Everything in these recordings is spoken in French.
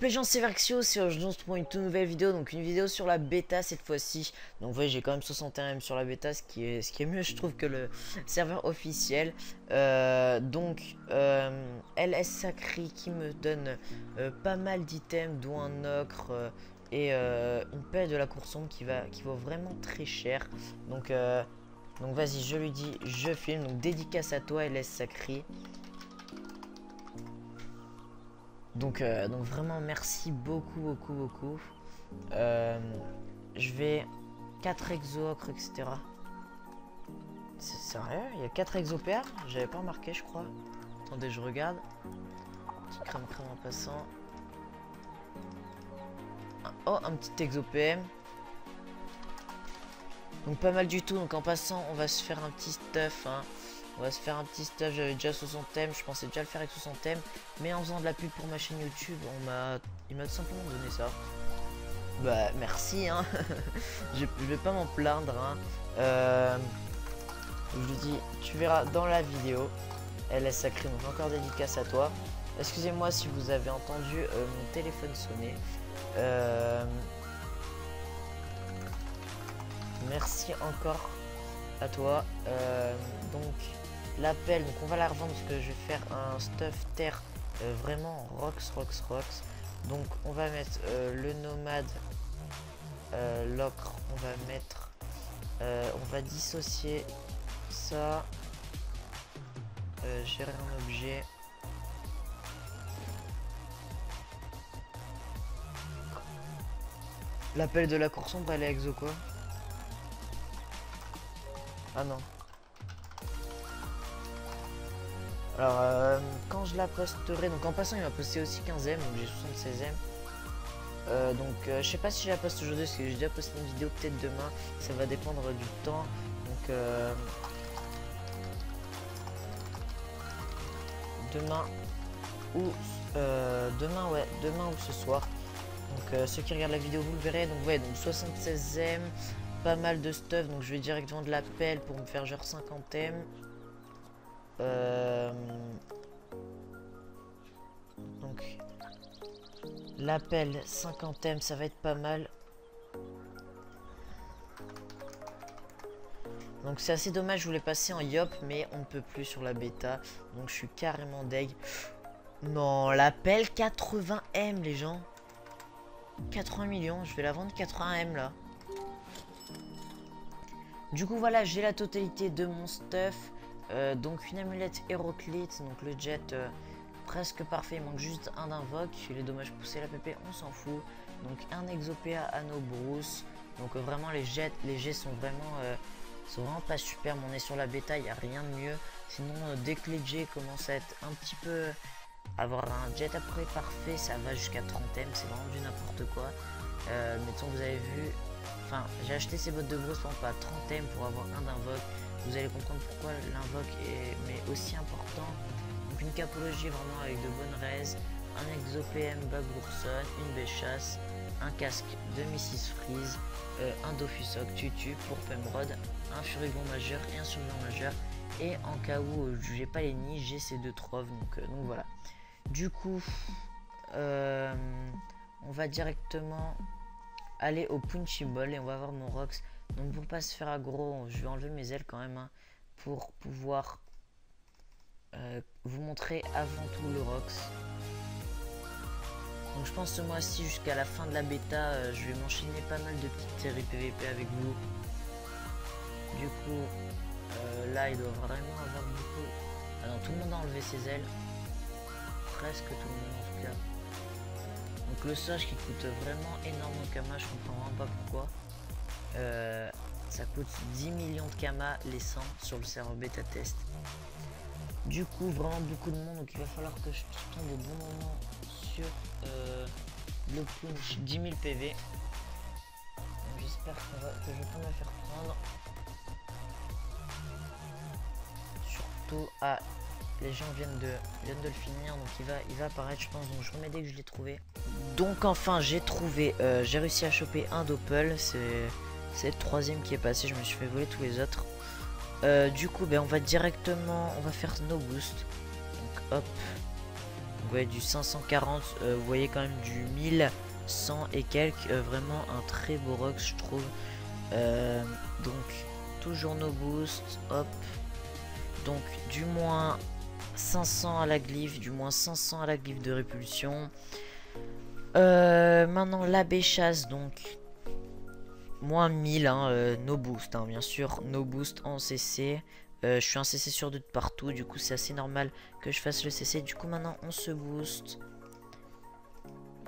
Les gens c'est Verxio, c'est aujourd'hui pour une toute nouvelle vidéo, donc une vidéo sur la bêta cette fois-ci. Donc vous voyez j'ai quand même 61M sur la bêta, ce qui est, ce qui est mieux je trouve que le serveur officiel. Euh, donc euh, LS Sacri qui me donne euh, pas mal d'items, dont un ocre et une pelle de la course sombre qui, va, qui vaut vraiment très cher. Donc, donc vas-y je lui dis, je filme, donc dédicace à toi LS Sacri. Donc, euh, donc vraiment merci beaucoup, beaucoup, beaucoup. Euh, je vais 4 exo-ocre, etc. C'est sérieux? Il y a 4 exo-PR J'avais pas remarqué, je crois. Attendez, je regarde. Petit crème crème en passant. Oh, un petit exo-PM. Donc pas mal du tout. Donc en passant, on va se faire un petit stuff. Hein. On va se faire un petit stuff, j'avais déjà 60 thèmes, je pensais déjà le faire avec 60 thèmes. Mais en faisant de la pub pour ma chaîne YouTube, on m'a, il m'a tout simplement donné ça. Bah merci hein, je, vais pas m'en plaindre hein. Euh, je lui dis, tu verras dans la vidéo. Elle est sacrée, donc encore dédicace à toi. Excusez-moi si vous avez entendu euh, mon téléphone sonner. Euh, merci encore à toi. donc l'appel. Donc on va la revendre parce que je vais faire un stuff terre euh, vraiment rocks, rocks, rocks. Donc on va mettre euh, le nomade, euh, l'ocre, on va mettre, on va dissocier ça, gérer un objet. L'appel de la course on va aller exo quoi Ah non. Alors, euh, quand je la posterai, donc en passant, il m'a posté aussi 15ème, donc j'ai 76ème. Euh, donc, euh, je sais pas si je la poste aujourd'hui, parce que j'ai déjà posté une vidéo peut-être demain. Ça va dépendre du temps. Donc, demain ou demain, ouais, demain ou ce soir. Donc, ceux qui regardent la vidéo, vous le verrez. Donc, ouais, donc 76ème, pas mal de stuff. Donc, je vais directement de l'appel pour me faire genre 50ème. Euh, donc, l'appel 50 ça va être pas mal. Donc c'est assez dommage, je voulais passer en Yop, mais on ne peut plus sur la bêta. Donc je suis carrément deg. Non, l'appel 80M les gens. 80 millions, je vais la vendre 80M là. Du coup voilà, j'ai la totalité de mon stuff. Euh, donc une amulette Héroclite, donc le jet euh, presque parfait, il manque juste un d'invoque, les dommages poussés, la PP on s'en fout. Donc un Exopéa Anno Bruce, donc euh, vraiment les jets, les jets sont vraiment, sont vraiment pas super, on est sur la bêta, il n'y a rien de mieux. Sinon dès que les jets commencent à être un petit peu, avoir un jet après parfait, ça va jusqu'à 30M, c'est vraiment du n'importe quoi. mais vous avez vu, enfin j'ai acheté ces bottes de pour pas 30M pour avoir un d'invoque. Vous allez comprendre pourquoi l'invoque est aussi important. Donc une capologie vraiment avec de bonnes raises, un exo PM Bagbourson, une béchasse, un casque de Mrs Freeze, euh, un Dofusok Tutu pour Pemrod, un Furigon majeur et un Survivant majeur. Et en cas où euh, je n'ai pas les nids, j'ai ces deux troves. Donc, euh, donc voilà. Du coup, on va directement aller au Punchy Ball et on va voir mon Rox. Donc pour pas se faire aggro, je vais enlever mes ailes quand même hein, pour pouvoir euh, vous montrer avant tout le Rox. Donc je pense ce mois-ci jusqu'à la fin de la bêta, euh, je vais m'enchaîner pas mal de petites séries PVP avec vous. Du coup, euh, là il doit vraiment avoir beaucoup... Ah non, tout le monde a enlevé ses ailes. Presque tout le monde en tout cas. Donc le sage qui coûte vraiment énorme au Kama, je comprends vraiment pas pourquoi. Euh, ça coûte 10 millions de Kama les 100 sur le serveur bêta test. Du coup, vraiment beaucoup de monde, donc il va falloir que je tombe au bon moment sur euh, le punch 10 000 PV. J'espère que, je vais pas me faire prendre. Surtout, à les gens viennent de, viennent de le finir, donc il va, il va apparaître, je pense. Donc je remets dès que je l'ai trouvé. Donc enfin, j'ai trouvé, euh, j'ai réussi à choper un doppel. C'est le troisième qui est passé, je me suis fait voler tous les autres. Euh, du coup, ben, on va directement, on va faire no boost. Donc hop, Vous voyez du 540, euh, vous voyez quand même du 1100 et quelques. Vraiment un très beau rock je trouve. Donc toujours nos boosts. Hop. Donc du moins 500 à la glyphe, du moins 500 à la glyphe de répulsion. Maintenant la béchasse donc moins 1000 hein, no boost hein, bien sûr no boost en CC euh, je suis un CC sur 2 de partout, du coup c'est assez normal que je fasse le CC. Du coup maintenant on se booste.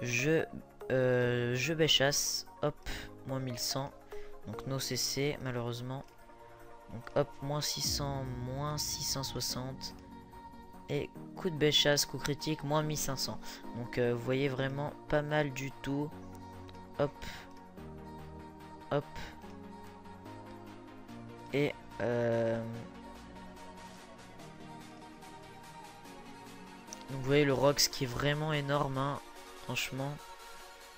Je, euh, je béchasse, hop, moins 1100. Donc nos CC malheureusement. Donc hop, moins 600, moins 660. Et coup de béchasse, coup critique, moins 1500. Donc euh, vous voyez vraiment pas mal du tout. Hop. Hop. Et... Euh, Donc vous voyez le Rox qui est vraiment énorme, hein, franchement.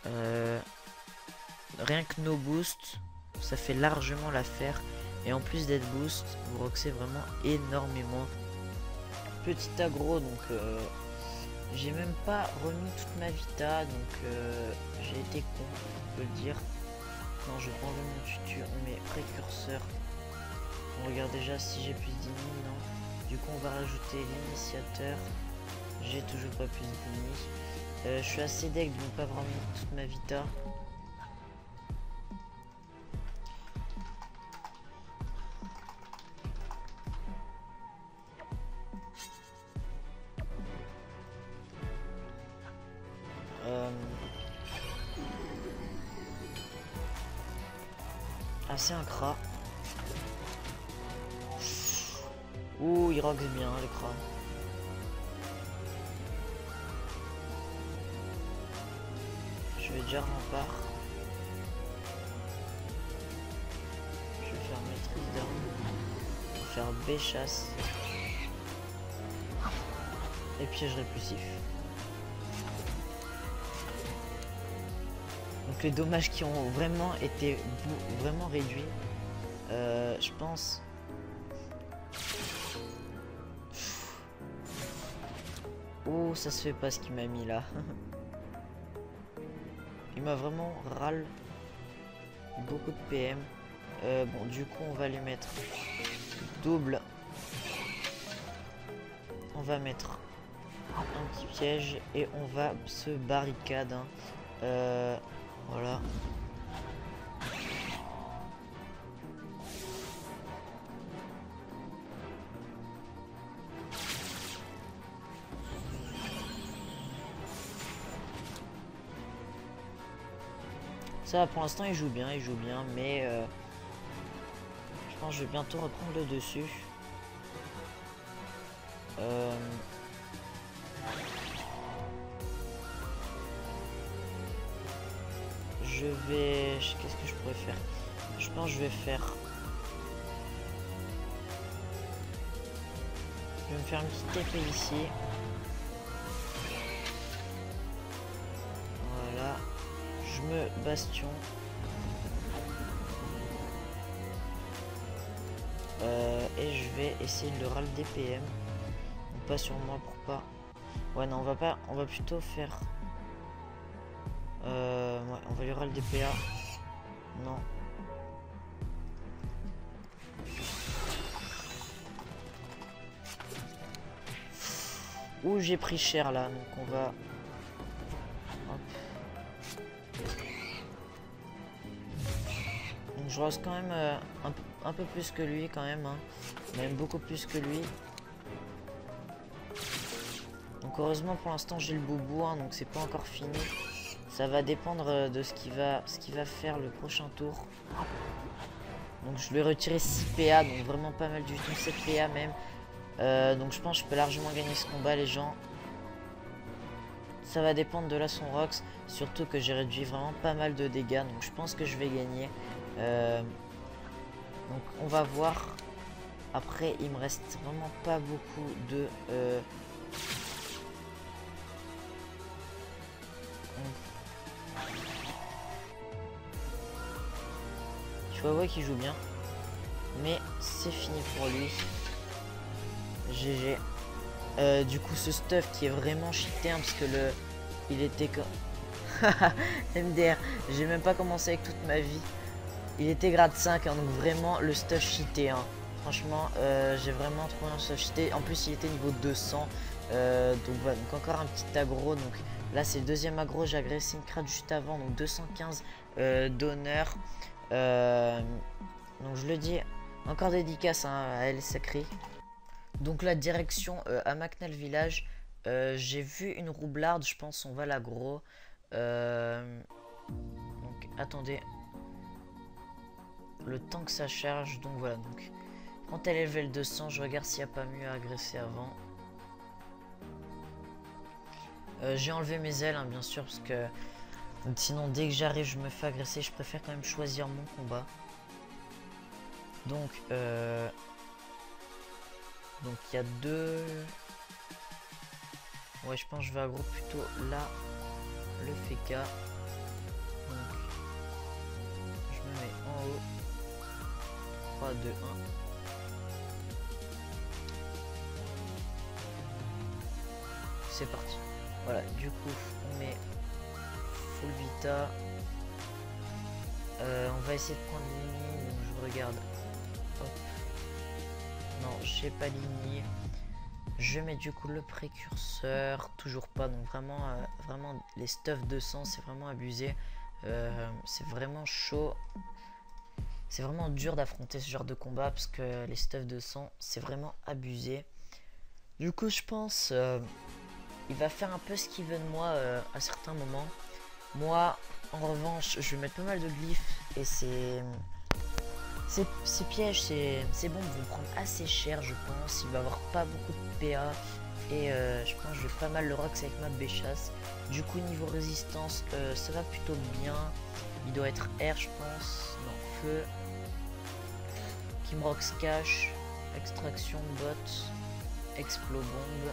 Euh, rien que nos boosts, ça fait largement l'affaire. Et en plus d'être boost, vous roxez vraiment énormément. Petit aggro, donc euh, j'ai même pas remis toute ma vita, donc euh, j'ai été con, on peut le dire. Non, je prends le on met précurseur. On regarde déjà si j'ai plus de non. Du coup, on va rajouter l'initiateur. J'ai toujours pas plus de euh, je suis assez deck de ne pas vraiment toute ma vita. B-chasse. Et piège répulsif. Donc les dommages qui ont vraiment été vraiment réduits. Euh, je pense. Oh, ça se fait pas ce qu'il m'a mis là. Il m'a vraiment râle beaucoup de PM. Euh, bon, du coup, on va les mettre double. On va mettre un petit piège et on va se barricade. Hein. Euh, voilà. Ça, pour l'instant, il joue bien, il joue bien, mais euh, je vais bientôt reprendre le dessus. Euh, je vais... Qu'est-ce que je pourrais faire? Je pense que je vais faire... Je vais me faire une petite épée ici. bastion. Euh, et je vais essayer de le râler DPM. Pas sur moi pour pas. Ouais non on va pas. On va plutôt faire. Euh, ouais, on va lui râler DPA. Non. Ouh j'ai pris cher là, donc on va je rose quand même euh, un, peu plus que lui quand même. Hein. Même beaucoup plus que lui. Donc heureusement pour l'instant j'ai le boubou, hein, donc c'est pas encore fini. Ça va dépendre euh, de ce qu'il va, faire le prochain tour. Donc je lui ai retiré 6 PA, donc vraiment pas mal du tout, 7 PA même. Euh, donc je pense que je peux largement gagner ce combat les gens. Ça va dépendre de la son Rox, surtout que j'ai réduit vraiment pas mal de dégâts, donc je pense que je vais gagner. Euh, donc on va voir. Après, il me reste vraiment pas beaucoup de... Euh, tu vois, qu'il joue bien. Mais c'est fini pour lui. GG. Euh, du coup, ce stuff qui est vraiment cheaté, hein, parce que le, il était comme... MDR, j'ai même pas commencé avec toute ma vie. Il était grade 5, hein, donc vraiment le stuff cheaté. Hein. Franchement, euh, j'ai vraiment trouvé un stuff cheaté. En plus, il était niveau 200. Euh, donc voilà, donc encore un petit aggro. Donc là, c'est le deuxième aggro. J'ai agressé une crate juste avant, donc 215 d'honneur. donc je le dis, encore dédicace hein, à elle sacrée. Donc la direction euh, à Macnal Village. Euh, j'ai vu une roublarde, je pense on va l'agro. Euh, donc attendez. Le temps que ça charge, donc voilà. Donc quand elle est level 200, je regarde s'il n'y a pas mieux à agresser avant. j'ai enlevé mes ailes, hein, bien sûr, parce que sinon dès que j'arrive, je me fais agresser. Je préfère quand même choisir mon combat. Donc, euh, donc il y a deux... Ouais, je pense que je vais agro plutôt là, le FK. 3, 2, 1. C'est parti. Voilà, du coup, on met full vita. Euh, on va essayer de prendre une donc je regarde non, j'ai pas ligné. Je mets du coup le précurseur, toujours pas. Donc vraiment, euh, vraiment les stuff de sang, c'est vraiment abusé. Euh, c'est vraiment chaud. C'est vraiment dur d'affronter ce genre de combat parce que les stuff de sang, c'est vraiment abusé. Du coup, je pense, euh, il va faire un peu ce qu'il veut de moi à certains moments. Moi, en revanche, je vais mettre pas mal de glyphes et c'est ces, pièges, ces, bombes vont prendre assez cher, je pense. Il va avoir pas beaucoup de PA. Et euh, je pense que je vais pas mal le rox avec ma béchasse. Du coup, niveau résistance, euh, ça va plutôt bien. Il doit être R, je pense. Non, feu. Kimrox cache. Extraction bot. Explo bombe.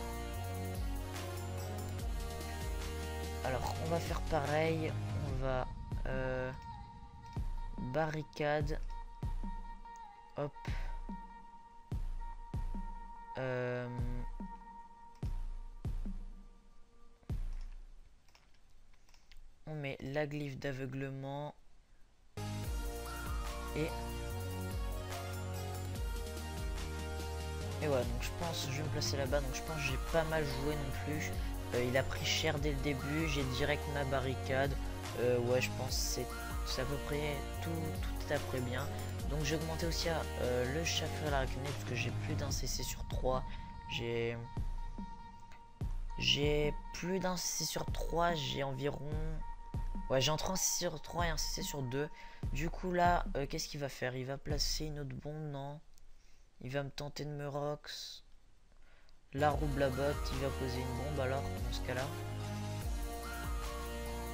Alors, on va faire pareil. On va... Euh, barricade. Hop. Euh, on met la glyphe d'aveuglement. Et... Et voilà, donc je pense, je vais me placer là-bas, donc je pense que j'ai pas mal joué non plus. Euh, il a pris cher dès le début, j'ai direct ma barricade. Euh, ouais, je pense que c'est à peu près tout, tout est à peu bien. Donc j'ai augmenté aussi euh, le chakra l'arachné parce que j'ai plus d'un CC sur 3. J'ai j'ai plus d'un CC sur 3, j'ai environ Ouais, j'ai un 3 CC sur 3 et un CC sur 2. Du coup là, qu'est-ce qu'il va faire? Il va placer une autre bombe, non? Il va me tenter de me rox. La roue blabot, il va poser une bombe alors dans ce cas-là.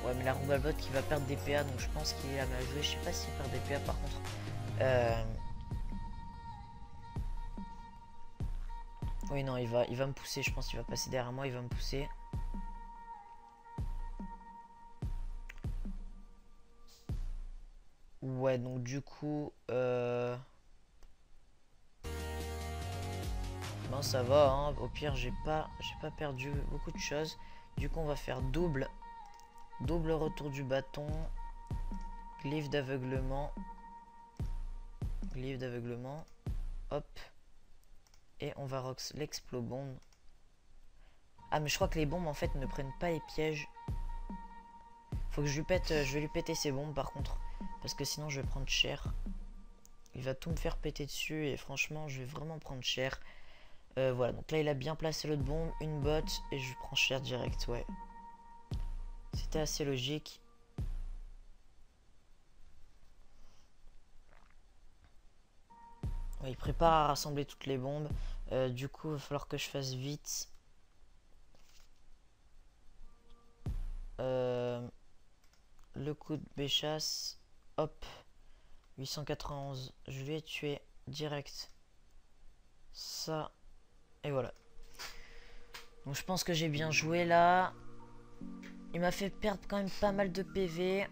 Ouais, mais la roue blabot qui va perdre des PA, donc je pense qu'il a mal joué. Je sais pas s'il perd des PA par contre. Euh, oui, non, il va, il va me pousser. Je pense qu'il va passer derrière moi. Il va me pousser. Ouais, donc du coup... Euh... Ça va. Hein. Au pire, j'ai pas, pas perdu beaucoup de choses. Du coup, on va faire double. Double retour du bâton. Glyphe d'aveuglement livre d'aveuglement. Hop. Et on va rox l'explo-bombe. Ah, mais je crois que les bombes, en fait, ne prennent pas les pièges. Faut que je lui pète... Euh, je vais lui péter ses bombes, par contre. Parce que sinon, je vais prendre cher. Il va tout me faire péter dessus. Et franchement, je vais vraiment prendre cher. Euh, voilà, donc là, il a bien placé l'autre bombe. Une botte. Et je prends cher direct, ouais. C'était assez logique. il prépare à rassembler toutes les bombes. Euh, du coup, il va falloir que je fasse vite. Euh, le coup de béchasse. Hop. 891. Je vais tuer direct. Ça. Et voilà. Donc je pense que j'ai bien joué là. Il m'a fait perdre quand même pas mal de PV.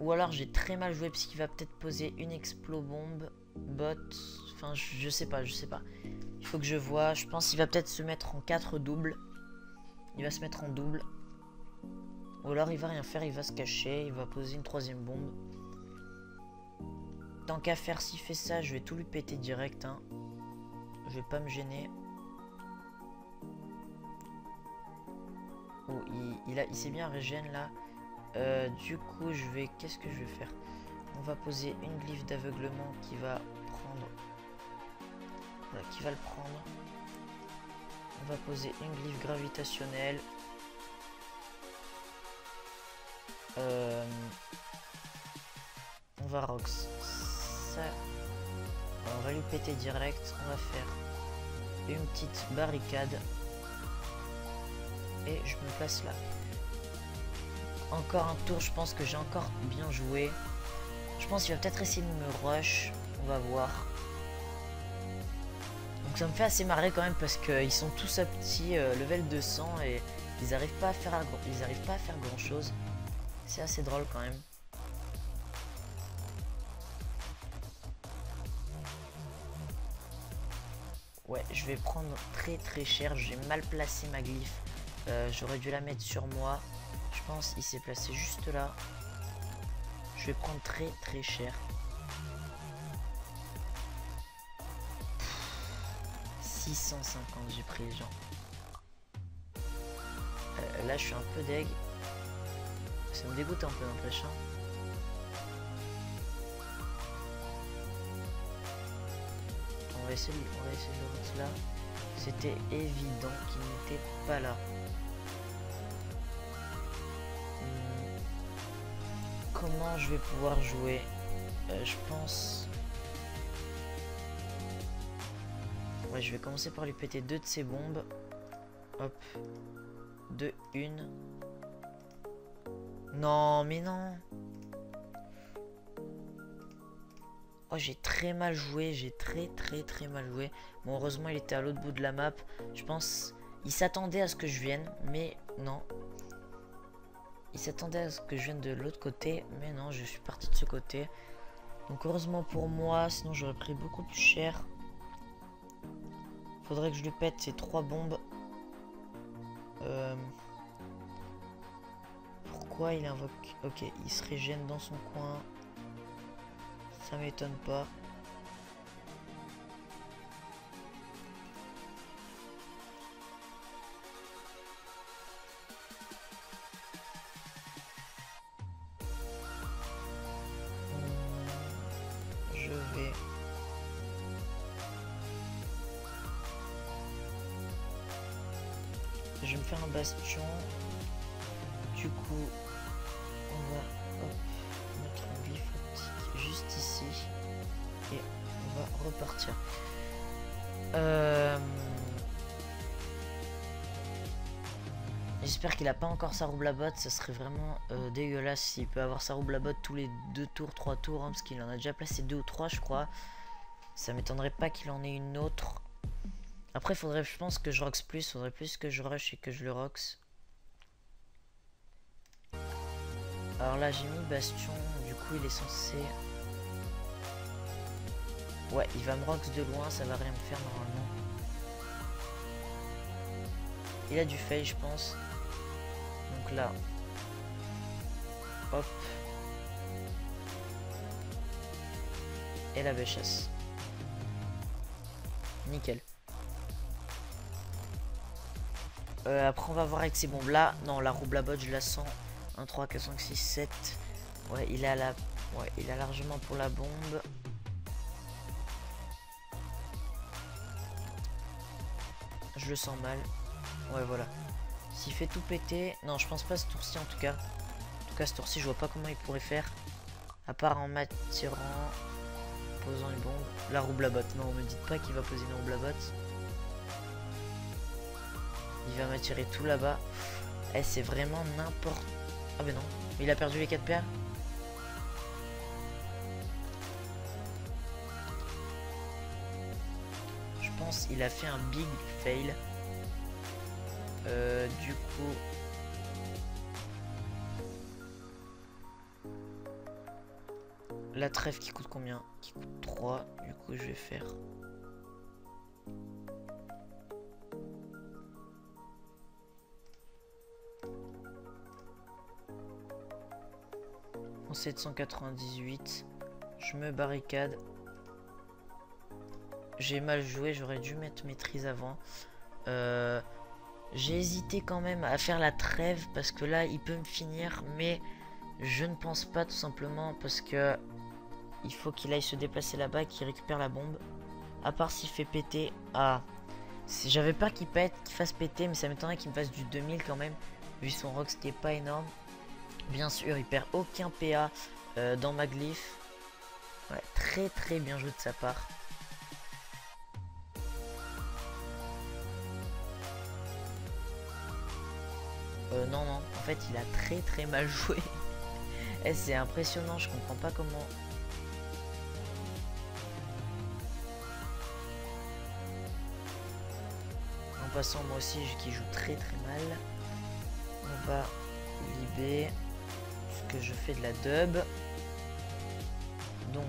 Ou alors j'ai très mal joué parce qu'il va peut-être poser une explo bombe bot. Enfin, je, sais pas, je sais pas. Il faut que je vois. Je pense qu'il va peut-être se mettre en 4 doubles. Il va se mettre en double. Ou alors il va rien faire, il va se cacher, il va poser une troisième bombe. Tant qu'à faire, s'il fait ça, je vais tout lui péter direct. Hein. Je vais pas me gêner. Oh, il, a, il s'est bien régène là. Euh, du coup, je vais... Qu'est-ce que je vais faire? On va poser une glyphe d'aveuglement qui va prendre... Voilà, qui va le prendre. On va poser une glyphe gravitationnelle. Euh, on va rox ça. On va lui péter direct. On va faire une petite barricade. Et je me place là. Encore un tour, je pense que j'ai encore bien joué. Je pense qu'il va peut-être essayer de me rush. On va voir. Donc ça me fait assez marrer quand même parce qu'ils sont tous à petit euh, level 200 et ils n'arrivent pas pas à faire grand chose. C'est assez drôle quand même. Ouais, je vais prendre très très cher. J'ai mal placé ma glyphe. Euh, j'aurais dû la mettre sur moi. Je pense il s'est placé juste là. Je vais prendre très très cher. 650 j'ai pris les gens. Euh, là je suis un peu deg. Ça me dégoûte un peu n'empêche. Hein. Va essayer, on va essayer de là. C'était évident qu'il n'était pas là. Hmm. Comment je vais pouvoir jouer? Euh, Je pense... Ouais, je vais commencer par lui péter deux de ses bombes. Hop. Deux, une. Non, mais non. Oh, j'ai très mal joué. J'ai très, très, très mal joué. Bon, heureusement, il était à l'autre bout de la map. Je pense... Il s'attendait à ce que je vienne, mais non. Il s'attendait à ce que je vienne de l'autre côté, mais non, je suis parti de ce côté. Donc heureusement pour moi, sinon j'aurais pris beaucoup plus cher. Faudrait que je lui pète ces trois bombes. Euh... Pourquoi il invoque Ok, il se régène dans son coin. Ça m'étonne pas. Euh, j'espère qu'il a pas encore sa roue botte, ça serait vraiment euh, dégueulasse s'il peut avoir sa roue botte tous les deux tours, trois tours, hein, parce qu'il en a déjà placé deux ou trois, je crois. Ça m'étonnerait pas qu'il en ait une autre. Après, faudrait, je pense que je rox plus, faudrait plus que je rush et que je le rox. Alors là j'ai mis Bastion, du coup il est censé... Ouais, il va me rox de loin, ça va rien me faire normalement. Il a du fail je pense. Donc là... Hop. Et la béchasse. Nickel. Euh, après on va voir avec ces bombes là. Non la roue bot je la sens 1, 3, 4, 5, 6, 7. Ouais, il a la... Ouais, il a largement pour la bombe. Je le sens mal. Ouais, voilà. S'il fait tout péter... Non, je pense pas ce tour-ci, en tout cas. En tout cas, ce tour-ci, je vois pas comment il pourrait faire. À part en m'attirant... Posant une bombe. La roue botte. Non, me dites pas qu'il va poser une roue botte. Il va m'attirer tout là-bas. Eh, c'est vraiment n'importe ah mais non, il a perdu les 4 paires. il a fait un big fail. Euh, du coup... La trêve qui coûte combien? Qui coûte 3. Du coup, je vais faire... En 798, je me barricade j'ai mal joué, j'aurais dû mettre maîtrise avant. Euh, j'ai hésité quand même à faire la trêve parce que là il peut me finir mais je ne pense pas tout simplement parce que il faut qu'il aille se déplacer là-bas qu'il récupère la bombe. À part s'il fait péter. Ah. J'avais peur qu'il fasse péter, mais ça m'étonnerait qu'il me fasse du 2000 quand même. Vu son rock, ce pas énorme. Bien sûr, il perd aucun PA euh, dans ma glyphe. Ouais, très très bien joué de sa part. Euh, non, non, en fait, il a très très mal joué. Eh, c'est impressionnant, je comprends pas comment passant, moi aussi, qui joue très très mal. On va libérer ce que je fais de la dub. Donc,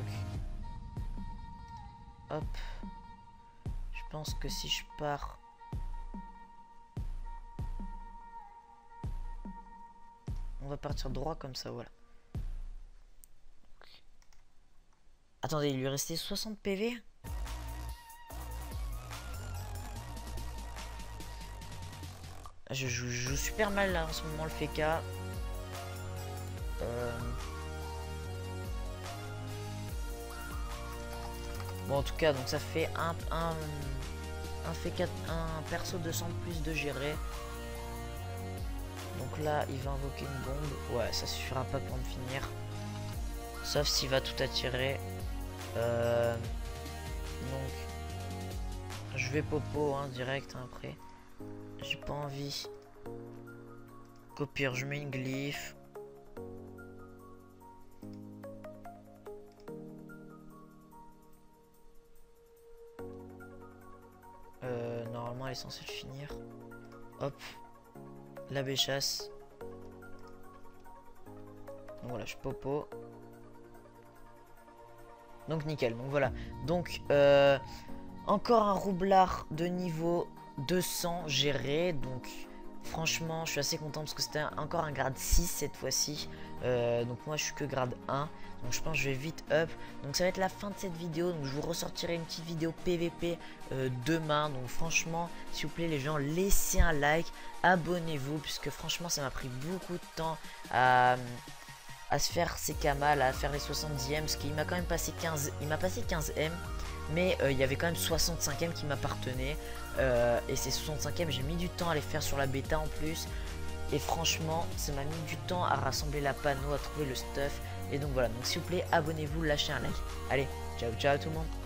hop. Je pense que si je pars... va partir droit comme ça, voilà. Attendez, il lui restait 60 PV Je joue, super mal là en ce moment le FK. Euh... Bon en tout cas donc ça fait un, un, un, FK, un perso 200 plus de gérer. Donc là il va invoquer une bombe. Ouais ça suffira pas pour me finir. Sauf s'il va tout attirer. Euh... Donc je vais popo hein, direct hein, après. J'ai pas envie. Copire, je mets une glyphe. Euh, normalement, elle est censée le finir. Hop. La béchasse. voilà, je popo. Donc nickel. Donc voilà. Donc euh, encore un roublard de niveau 200 géré. Donc franchement je suis assez content parce que c'était encore un grade 6 cette fois-ci. Euh, donc moi je suis que grade 1. Donc je pense que je vais vite up. Donc ça va être la fin de cette vidéo. Je vous ressortirai une petite vidéo PVP euh, demain. Donc franchement s'il vous plaît les gens laissez un like. Abonnez-vous puisque franchement ça m'a pris beaucoup de temps à se faire ses kamal, à faire les 70M, parce qu'il m'a quand même passé 15, il m'a passé 15M, mais euh, il y avait quand même 65M qui m'appartenait, euh, et ces 65M j'ai mis du temps à les faire sur la bêta en plus, et franchement ça m'a mis du temps à rassembler la panneau, à trouver le stuff, et donc voilà, donc s'il vous plaît abonnez-vous, lâchez un like, allez, ciao ciao tout le monde